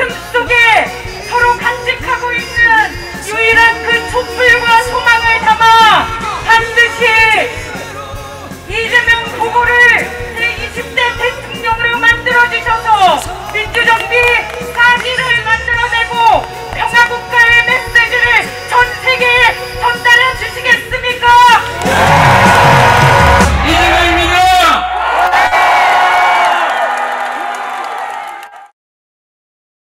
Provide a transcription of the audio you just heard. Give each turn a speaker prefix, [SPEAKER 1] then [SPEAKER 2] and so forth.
[SPEAKER 1] 가슴 속에